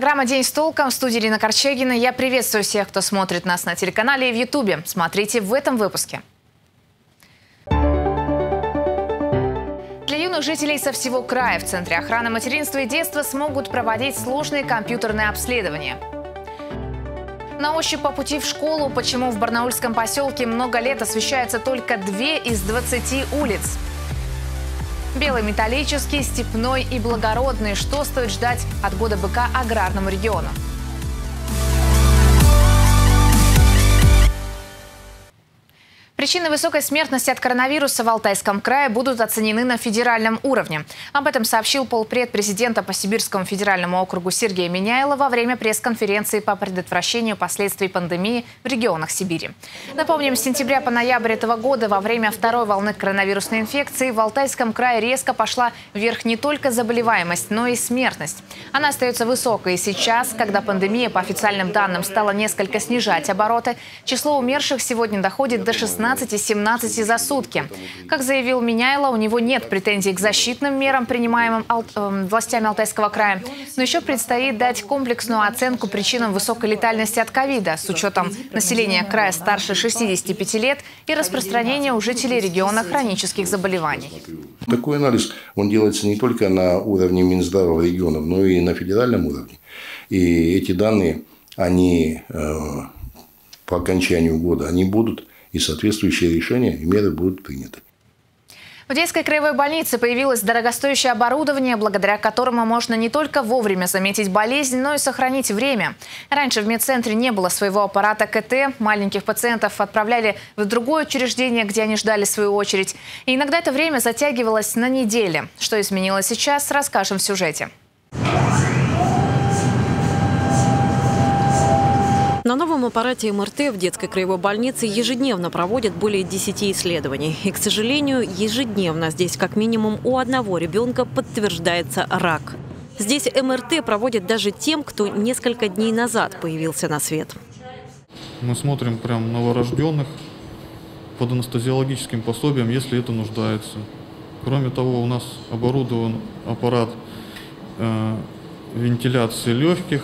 программа «День с толком» в студии Ирина Корчагина. Я приветствую всех, кто смотрит нас на телеканале и в Ютубе. Смотрите в этом выпуске. Для юных жителей со всего края в Центре охраны материнства и детства смогут проводить сложные компьютерные обследования. На ощупь по пути в школу, почему в Барнаульском поселке много лет освещаются только две из 20 улиц – Белый металлический, степной и благородный. Что стоит ждать от года быка аграрному региону? Причины высокой смертности от коронавируса в Алтайском крае будут оценены на федеральном уровне. Об этом сообщил полпред президента по Сибирскому федеральному округу Сергея Миняйла во время пресс-конференции по предотвращению последствий пандемии в регионах Сибири. Напомним, с сентября по ноябрь этого года во время второй волны коронавирусной инфекции в Алтайском крае резко пошла вверх не только заболеваемость, но и смертность. Она остается высокой и сейчас, когда пандемия по официальным данным стала несколько снижать обороты, число умерших сегодня доходит до 16 16-17 за сутки. Как заявил Меняйло, у него нет претензий к защитным мерам, принимаемым э, властями Алтайского края. Но еще предстоит дать комплексную оценку причинам высокой летальности от ковида с учетом населения края старше 65 лет и распространения у жителей региона хронических заболеваний. Такой анализ, он делается не только на уровне Минздрава регионов, но и на федеральном уровне. И эти данные, они э, по окончанию года, они будут и соответствующие решения и меры будут приняты. В детской краевой больнице появилось дорогостоящее оборудование, благодаря которому можно не только вовремя заметить болезнь, но и сохранить время. Раньше в медцентре не было своего аппарата КТ. Маленьких пациентов отправляли в другое учреждение, где они ждали свою очередь. И иногда это время затягивалось на недели. Что изменилось сейчас, расскажем в сюжете. На новом аппарате МРТ в детской краевой больнице ежедневно проводят более 10 исследований. И, к сожалению, ежедневно здесь как минимум у одного ребенка подтверждается рак. Здесь МРТ проводят даже тем, кто несколько дней назад появился на свет. Мы смотрим прям новорожденных под анестезиологическим пособием, если это нуждается. Кроме того, у нас оборудован аппарат э, вентиляции легких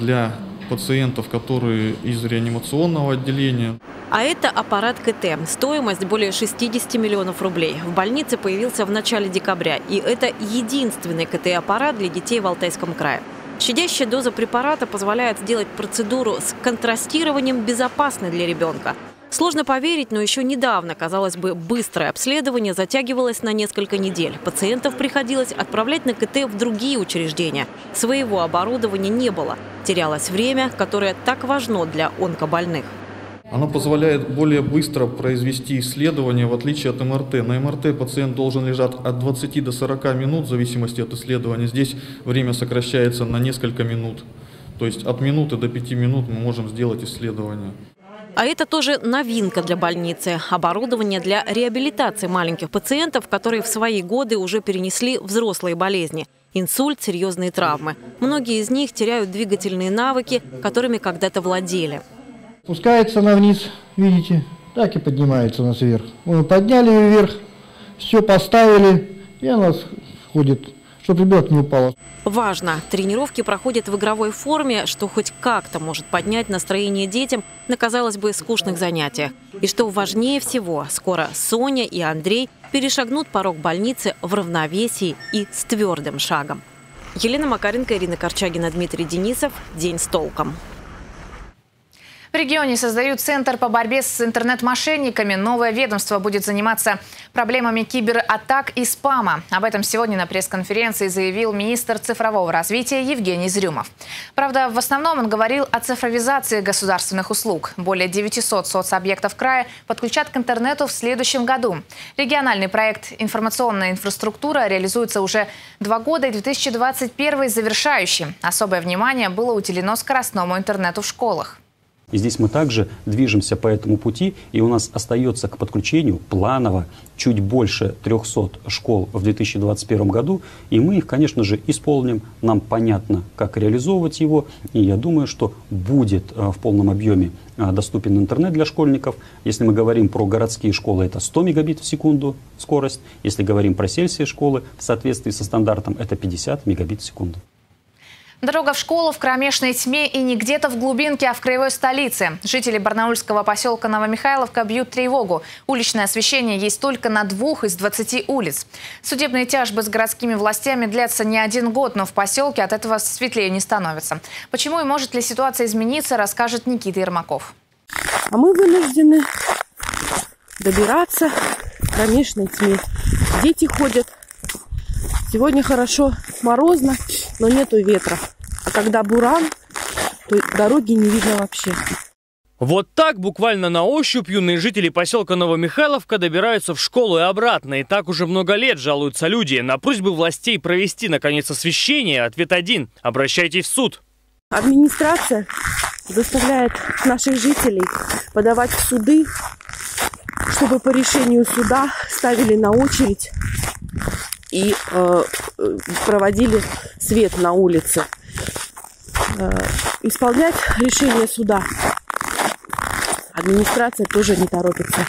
для пациентов, которые из реанимационного отделения. А это аппарат КТ. Стоимость более 60 миллионов рублей. В больнице появился в начале декабря. И это единственный КТ-аппарат для детей в Алтайском крае. Щадящая доза препарата позволяет сделать процедуру с контрастированием безопасной для ребенка. Сложно поверить, но еще недавно, казалось бы, быстрое обследование затягивалось на несколько недель. Пациентов приходилось отправлять на КТ в другие учреждения. Своего оборудования не было. Терялось время, которое так важно для онкобольных. Оно позволяет более быстро произвести исследование, в отличие от МРТ. На МРТ пациент должен лежать от 20 до 40 минут, в зависимости от исследования. Здесь время сокращается на несколько минут. То есть от минуты до 5 минут мы можем сделать исследование. А это тоже новинка для больницы. Оборудование для реабилитации маленьких пациентов, которые в свои годы уже перенесли взрослые болезни. Инсульт, серьезные травмы. Многие из них теряют двигательные навыки, которыми когда-то владели. Спускается она вниз, видите, так и поднимается у нас вверх. Мы подняли ее вверх, все поставили, и она ходит чтобы ребенок не упал. Важно, тренировки проходят в игровой форме, что хоть как-то может поднять настроение детям на, казалось бы, скучных занятиях. И что важнее всего, скоро Соня и Андрей перешагнут порог больницы в равновесии и с твердым шагом. Елена Макаренко, Ирина Корчагина, Дмитрий Денисов. День с толком. Регионе создают Центр по борьбе с интернет-мошенниками. Новое ведомство будет заниматься проблемами кибератак и спама. Об этом сегодня на пресс-конференции заявил министр цифрового развития Евгений Зрюмов. Правда, в основном он говорил о цифровизации государственных услуг. Более 900 соцобъектов края подключат к интернету в следующем году. Региональный проект «Информационная инфраструктура» реализуется уже два года и 2021 завершающий. Особое внимание было уделено скоростному интернету в школах. И здесь мы также движемся по этому пути, и у нас остается к подключению планово чуть больше 300 школ в 2021 году, и мы их, конечно же, исполним. Нам понятно, как реализовывать его, и я думаю, что будет э, в полном объеме э, доступен интернет для школьников. Если мы говорим про городские школы, это 100 мегабит в секунду скорость. Если говорим про сельские школы, в соответствии со стандартом, это 50 мегабит в секунду. Дорога в школу в кромешной тьме и не где-то в глубинке, а в краевой столице. Жители барнаульского поселка Новомихайловка бьют тревогу. Уличное освещение есть только на двух из 20 улиц. Судебные тяжбы с городскими властями длятся не один год, но в поселке от этого светлее не становится. Почему и может ли ситуация измениться, расскажет Никита Ермаков. А мы вынуждены добираться в кромешной тьме. Дети ходят. Сегодня хорошо морозно, но нету ветра. А когда буран, то дороги не видно вообще. Вот так, буквально на ощупь, юные жители поселка Новомихайловка добираются в школу и обратно. И так уже много лет жалуются люди. На просьбы властей провести, наконец, освещение, ответ один – обращайтесь в суд. Администрация заставляет наших жителей подавать в суды, чтобы по решению суда ставили на очередь и э, э проводили свет на улице. Э, исполнять решение суда администрация тоже не торопится.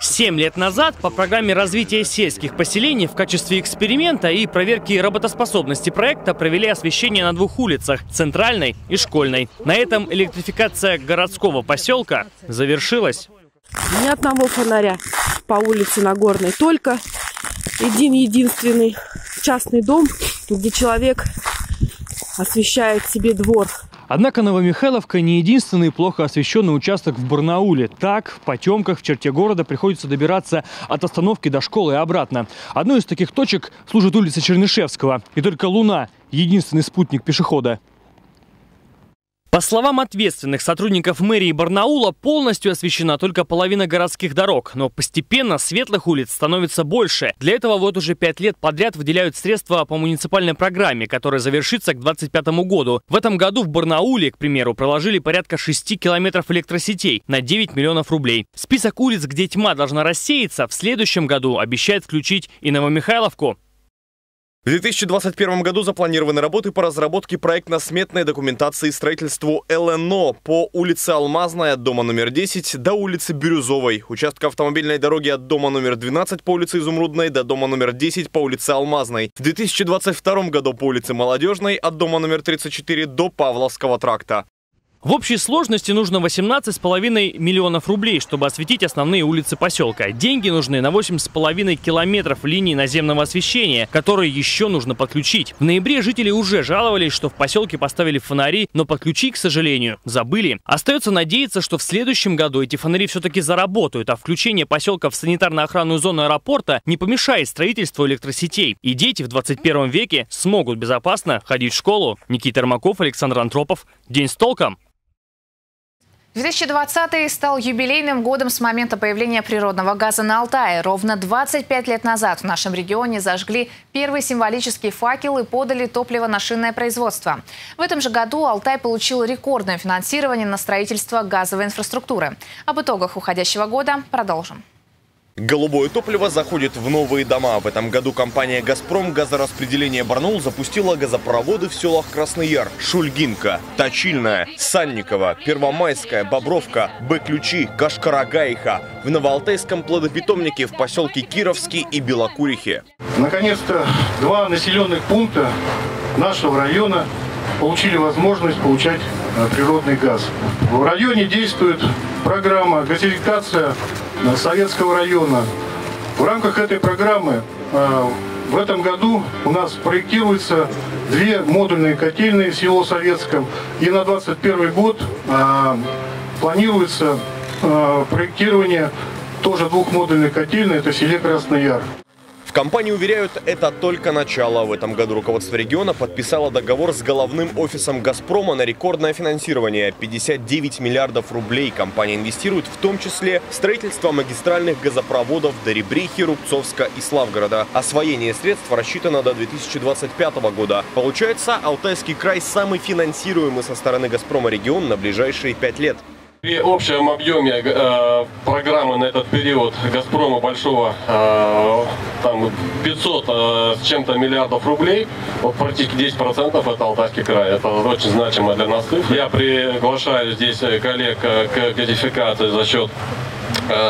Семь лет назад по программе развития сельских поселений в качестве эксперимента и проверки работоспособности проекта провели освещение на двух улицах – Центральной и Школьной. На этом электрификация городского поселка завершилась. Ни одного фонаря по улице Нагорной, только один единственный частный дом, где человек освещает себе двор. Однако Новомихайловка не единственный плохо освещенный участок в Барнауле. Так, в потемках в черте города приходится добираться от остановки до школы и обратно. Одной из таких точек служит улица Чернышевского. И только Луна – единственный спутник пешехода. По словам ответственных сотрудников мэрии Барнаула, полностью освещена только половина городских дорог, но постепенно светлых улиц становится больше. Для этого вот уже пять лет подряд выделяют средства по муниципальной программе, которая завершится к 2025 году. В этом году в Барнауле, к примеру, проложили порядка 6 километров электросетей на 9 миллионов рублей. Список улиц, где тьма должна рассеяться, в следующем году обещает включить и Новомихайловку. В 2021 году запланированы работы по разработке проектно-сметной документации строительству ЛНО по улице Алмазная от дома номер 10 до улицы Бирюзовой, участка автомобильной дороги от дома номер 12 по улице Изумрудной до дома номер 10 по улице Алмазной. В 2022 году по улице Молодежной от дома номер 34 до Павловского тракта. В общей сложности нужно 18,5 миллионов рублей, чтобы осветить основные улицы поселка. Деньги нужны на 8,5 километров линий наземного освещения, которые еще нужно подключить. В ноябре жители уже жаловались, что в поселке поставили фонари, но подключить, к сожалению, забыли. Остается надеяться, что в следующем году эти фонари все-таки заработают, а включение поселка в санитарно-охранную зону аэропорта не помешает строительству электросетей. И дети в 21 веке смогут безопасно ходить в школу. Никита Ермаков, Александр Антропов. День с толком. 2020 стал юбилейным годом с момента появления природного газа на Алтае. Ровно 25 лет назад в нашем регионе зажгли первый символический факел и подали топливо на шинное производство. В этом же году Алтай получил рекордное финансирование на строительство газовой инфраструктуры. Об итогах уходящего года продолжим. Голубое топливо заходит в новые дома. В этом году компания «Газпром» газораспределение Барнаул запустила газопроводы в селах Красный Яр, Шульгинка, Точильная, Санникова, Первомайская, Бобровка, Б-Ключи, Кашкарагаиха, в Новоалтайском плодопитомнике в поселке Кировский и Белокурихе. Наконец-то два населенных пункта нашего района получили возможность получать э, природный газ. В районе действует программа газификация Советского района. В рамках этой программы э, в этом году у нас проектируются две модульные котельные в село Советском. И на 2021 год э, планируется проектирование тоже двух модульных котельных, это в селе Красный Яр компании уверяют, это только начало. В этом году руководство региона подписало договор с головным офисом «Газпрома» на рекордное финансирование. 59 миллиардов рублей компания инвестирует в том числе в строительство магистральных газопроводов до Ребрихи, Рубцовска и Славгорода. Освоение средств рассчитано до 2025 года. Получается, Алтайский край самый финансируемый со стороны «Газпрома» регион на ближайшие пять лет. При общем объеме э, программы на этот период «Газпрома» большого э, там 500 э, с чем-то миллиардов рублей, вот практически 10% это Алтайский край. Это очень значимо для нас. Я приглашаю здесь коллег к газификации за счет Э,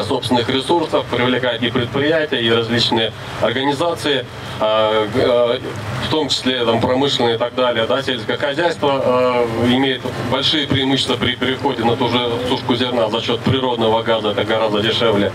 собственных ресурсов, привлекать и предприятия, и различные организации, э, э, в том числе там, промышленные и так далее. Да, сельское хозяйство имеет большие преимущества при переходе на ту же сушку зерна за счет природного газа, это гораздо дешевле.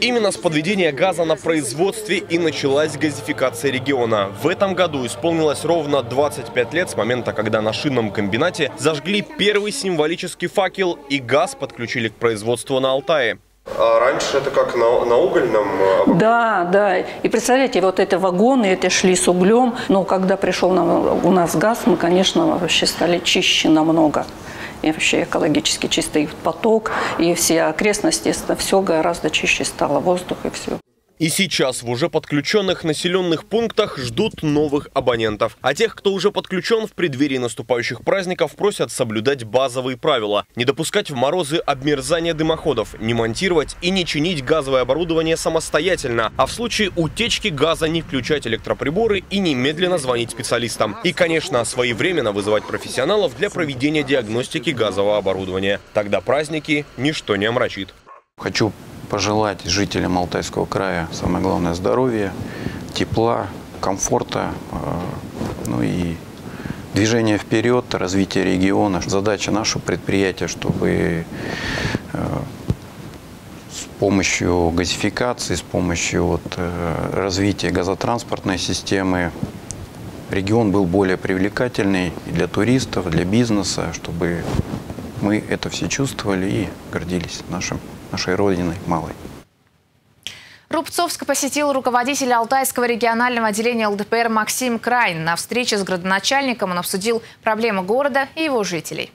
Именно с подведения газа на производстве и началась газификация региона. В этом году исполнилось ровно 25 лет с момента, когда на шинном комбинате зажгли первый символический факел и газ подключили к производству на Алтае. А раньше это как на, на угольном? А да, да. И представляете, вот эти вагоны, это шли с углем. Но когда пришел нам, у нас газ, мы, конечно, вообще стали чище намного. И вообще экологически чистый поток, и все окрестности, все гораздо чище стало, воздух и все. И сейчас в уже подключенных населенных пунктах ждут новых абонентов. А тех, кто уже подключен в преддверии наступающих праздников, просят соблюдать базовые правила. Не допускать в морозы обмерзания дымоходов, не монтировать и не чинить газовое оборудование самостоятельно. А в случае утечки газа не включать электроприборы и немедленно звонить специалистам. И, конечно, своевременно вызывать профессионалов для проведения диагностики газового оборудования. Тогда праздники ничто не омрачит. Хочу пожелать жителям Алтайского края самое главное здоровья, тепла, комфорта, э, ну и движение вперед, развитие региона. Задача нашего предприятия, чтобы э, с помощью газификации, с помощью вот, э, развития газотранспортной системы регион был более привлекательный для туристов, для бизнеса, чтобы мы это все чувствовали и гордились нашим нашей Родиной малой. Рубцовск посетил руководитель Алтайского регионального отделения ЛДПР Максим Крайн. На встрече с градоначальником он обсудил проблемы города и его жителей.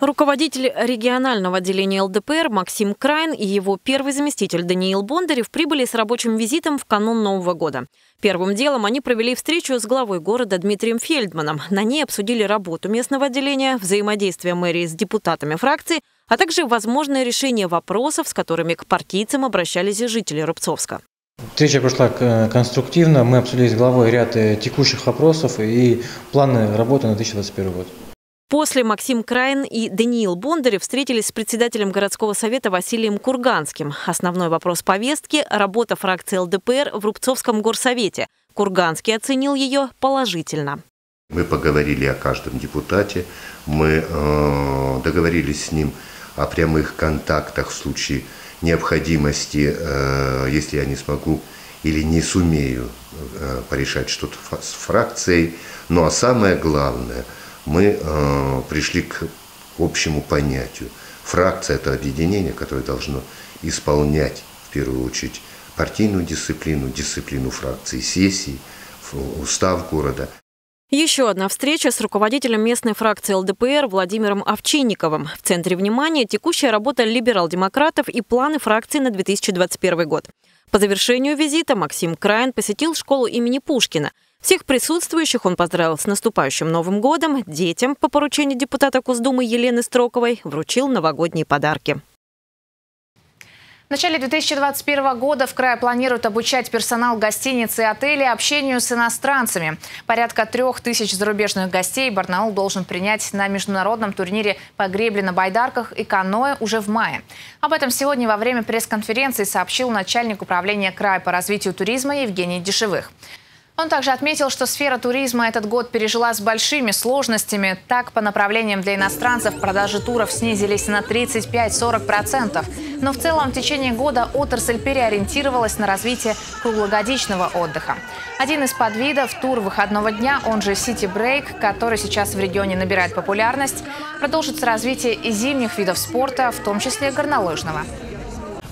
Руководитель регионального отделения ЛДПР Максим Крайн и его первый заместитель Даниил Бондарев прибыли с рабочим визитом в канун Нового года. Первым делом они провели встречу с главой города Дмитрием Фельдманом. На ней обсудили работу местного отделения, взаимодействие мэрии с депутатами фракции, а также возможное решение вопросов, с которыми к партийцам обращались жители Рубцовска. Встреча прошла конструктивно. Мы обсудили с главой ряд э, текущих вопросов и планы работы на 2021 год. После Максим Краин и Даниил Бондарев встретились с председателем городского совета Василием Курганским. Основной вопрос повестки – работа фракции ЛДПР в Рубцовском горсовете. Курганский оценил ее положительно. Мы поговорили о каждом депутате, мы э, договорились с ним о прямых контактах в случае необходимости, э, если я не смогу или не сумею э, порешать что-то с фракцией. Ну а самое главное, мы э, пришли к общему понятию. Фракция – это объединение, которое должно исполнять, в первую очередь, партийную дисциплину, дисциплину фракции, сессий, устав города – еще одна встреча с руководителем местной фракции ЛДПР Владимиром Овчинниковым. В центре внимания текущая работа либерал-демократов и планы фракции на 2021 год. По завершению визита Максим Краин посетил школу имени Пушкина. Всех присутствующих он поздравил с наступающим Новым годом. Детям по поручению депутата Госдумы Елены Строковой вручил новогодние подарки. В начале 2021 года в крае планируют обучать персонал гостиниц и отелей общению с иностранцами. Порядка трех тысяч зарубежных гостей Барнаул должен принять на международном турнире по гребле на байдарках и каноэ уже в мае. Об этом сегодня во время пресс-конференции сообщил начальник управления края по развитию туризма Евгений Дешевых. Он также отметил, что сфера туризма этот год пережила с большими сложностями. Так, по направлениям для иностранцев продажи туров снизились на 35-40%. Но в целом в течение года отрасль переориентировалась на развитие круглогодичного отдыха. Один из подвидов – тур выходного дня, он же City Break, который сейчас в регионе набирает популярность, продолжится развитие и зимних видов спорта, в том числе горнолыжного.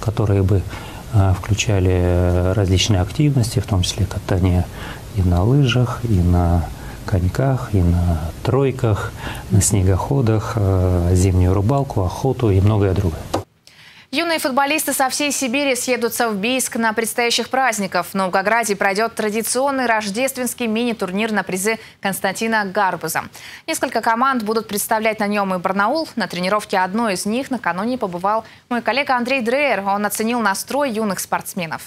Которые бы а, включали различные активности, в том числе катание и на лыжах, и на коньках, и на тройках, на снегоходах, а, зимнюю рыбалку, охоту и многое другое. Юные футболисты со всей Сибири съедутся в Бийск на предстоящих праздниках. В Новгороде пройдет традиционный рождественский мини-турнир на призы Константина Гарбуза. Несколько команд будут представлять на нем и Барнаул. На тренировке одной из них накануне побывал мой коллега Андрей Дрейер. Он оценил настрой юных спортсменов.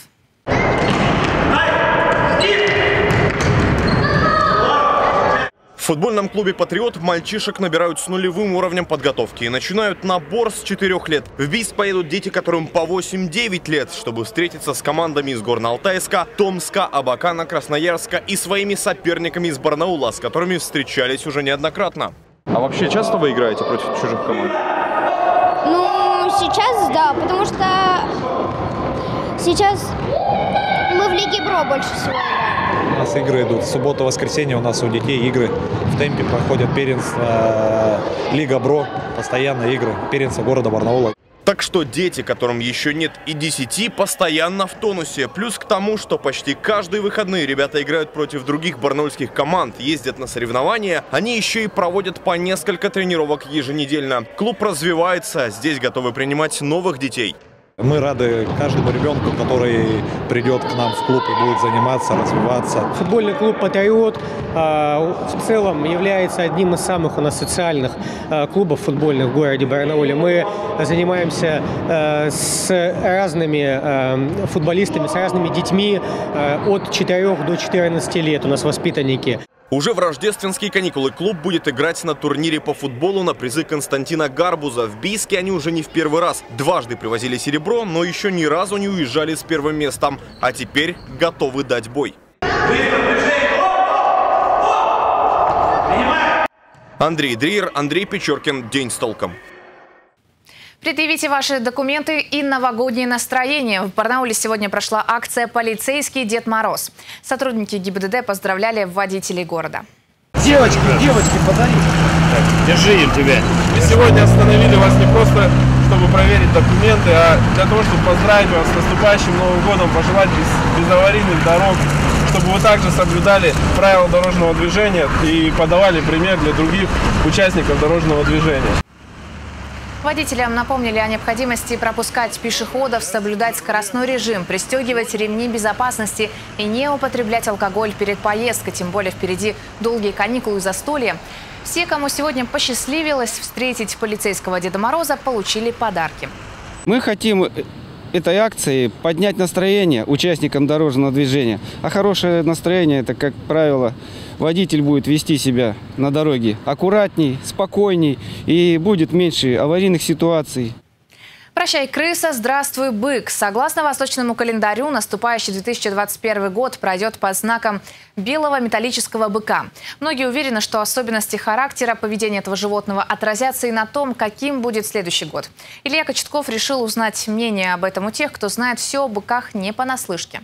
В футбольном клубе «Патриот» мальчишек набирают с нулевым уровнем подготовки и начинают набор с 4 лет. В БИС поедут дети, которым по 8-9 лет, чтобы встретиться с командами из Горно-Алтайска, Томска, Абакана, Красноярска и своими соперниками из Барнаула, с которыми встречались уже неоднократно. А вообще часто вы играете против чужих команд? Ну, сейчас да, потому что сейчас в Лиге Бро больше всего играем. У нас игры идут. Суббота, воскресенье у нас у детей игры. В темпе проходят первенство Лига Бро. Постоянно игры. Первенство города Барнаула. Так что дети, которым еще нет и 10, постоянно в тонусе. Плюс к тому, что почти каждые выходные ребята играют против других барнаульских команд, ездят на соревнования, они еще и проводят по несколько тренировок еженедельно. Клуб развивается, здесь готовы принимать новых детей. Мы рады каждому ребенку, который придет к нам в клуб и будет заниматься, развиваться. Футбольный клуб «Патриот» в целом является одним из самых у нас социальных клубов футбольных в городе Барнауле. Мы занимаемся с разными футболистами, с разными детьми от 4 до 14 лет. У нас воспитанники. Уже в рождественские каникулы клуб будет играть на турнире по футболу на призы Константина Гарбуза. В Бийске они уже не в первый раз. Дважды привозили серебро, но еще ни разу не уезжали с первым местом. А теперь готовы дать бой. Андрей Дриер, Андрей Печоркин. День с толком. Предъявите ваши документы и новогоднее настроение. В Барнауле сегодня прошла акция «Полицейский Дед Мороз». Сотрудники ГИБДД поздравляли водителей города. Девочки, девочки, подари. Так, держи им тебя. И сегодня остановили вас не просто, чтобы проверить документы, а для того, чтобы поздравить вас с наступающим Новым годом, пожелать без, безаварийных дорог, чтобы вы также соблюдали правила дорожного движения и подавали пример для других участников дорожного движения. Водителям напомнили о необходимости пропускать пешеходов, соблюдать скоростной режим, пристегивать ремни безопасности и не употреблять алкоголь перед поездкой, тем более впереди долгие каникулы и застолья. Все, кому сегодня посчастливилось встретить полицейского Деда Мороза, получили подарки. Мы хотим этой акции поднять настроение участникам дорожного движения. А хорошее настроение – это, как правило, водитель будет вести себя на дороге аккуратней, спокойней и будет меньше аварийных ситуаций. Прощай, крыса, здравствуй, бык. Согласно восточному календарю, наступающий 2021 год пройдет под знаком белого металлического быка. Многие уверены, что особенности характера поведения этого животного отразятся и на том, каким будет следующий год. Илья Кочетков решил узнать мнение об этом у тех, кто знает все о быках не понаслышке.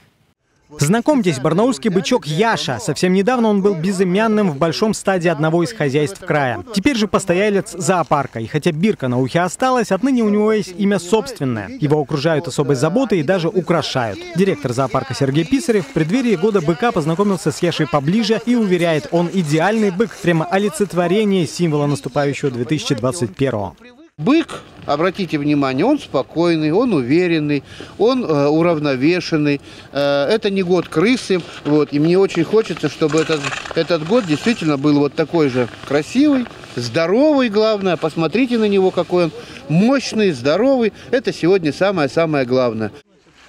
Знакомьтесь, барнаульский бычок Яша. Совсем недавно он был безымянным в большом стаде одного из хозяйств края. Теперь же постоялец зоопарка. И хотя бирка на ухе осталась, отныне у него есть имя собственное. Его окружают особой заботой и даже украшают. Директор зоопарка Сергей Писарев в преддверии года быка познакомился с Яшей поближе и уверяет, он идеальный бык, прямо олицетворение символа наступающего 2021 -го. Бык, обратите внимание, он спокойный, он уверенный, он э, уравновешенный. Э, это не год крысы, вот, и мне очень хочется, чтобы этот, этот год действительно был вот такой же красивый, здоровый, главное. Посмотрите на него, какой он мощный, здоровый. Это сегодня самое-самое главное.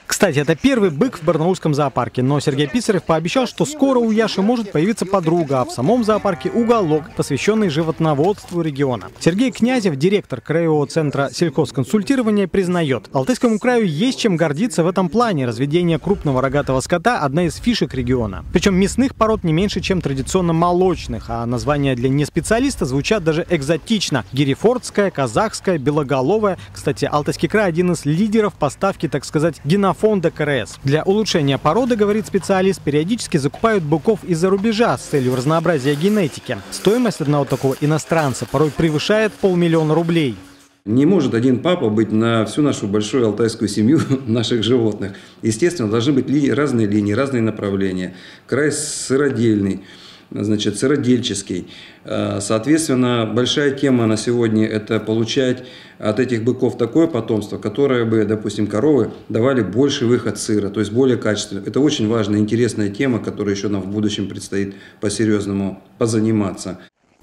Кстати, это первый бык в Барнаульском зоопарке, но Сергей Писарев пообещал, что скоро у Яши может появиться подруга, а в самом зоопарке уголок, посвященный животноводству региона. Сергей Князев, директор Краевого центра сельхозконсультирования, признает, Алтайскому краю есть чем гордиться в этом плане. Разведение крупного рогатого скота – одна из фишек региона. Причем мясных пород не меньше, чем традиционно молочных, а названия для неспециалиста звучат даже экзотично. Гирифордская, казахская, белоголовая. Кстати, Алтайский край – один из лидеров поставки, так сказать, генофонда фонда КРС. Для улучшения породы, говорит специалист, периодически закупают быков из-за рубежа с целью разнообразия генетики. Стоимость одного такого иностранца порой превышает полмиллиона рублей. Не может один папа быть на всю нашу большую алтайскую семью наших животных. Естественно, должны быть разные линии, разные направления. Край сыродельный значит, сыродельческий. Э, соответственно, большая тема на сегодня – это получать от этих быков такое потомство, которое бы, допустим, коровы давали больше выход сыра, то есть более качественно. Это очень важная, интересная тема, которая еще нам в будущем предстоит по-серьезному позаниматься.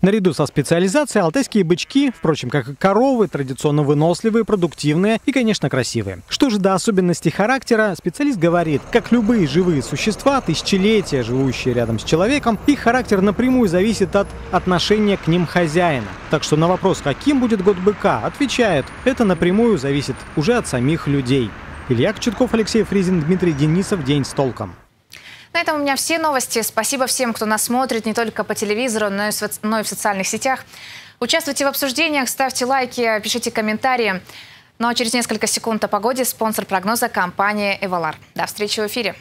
Наряду со специализацией алтайские бычки, впрочем, как и коровы, традиционно выносливые, продуктивные и, конечно, красивые. Что же до особенностей характера, специалист говорит, как любые живые существа, тысячелетия живущие рядом с человеком, их характер напрямую зависит от отношения к ним хозяина. Так что на вопрос, каким будет год быка, отвечает, это напрямую зависит уже от самих людей. Илья Кочетков, Алексей Фризин, Дмитрий Денисов. День с толком. На этом у меня все новости. Спасибо всем, кто нас смотрит не только по телевизору, но и, но и в социальных сетях. Участвуйте в обсуждениях, ставьте лайки, пишите комментарии. Ну а через несколько секунд о погоде спонсор прогноза компания «Эвалар». До встречи в эфире.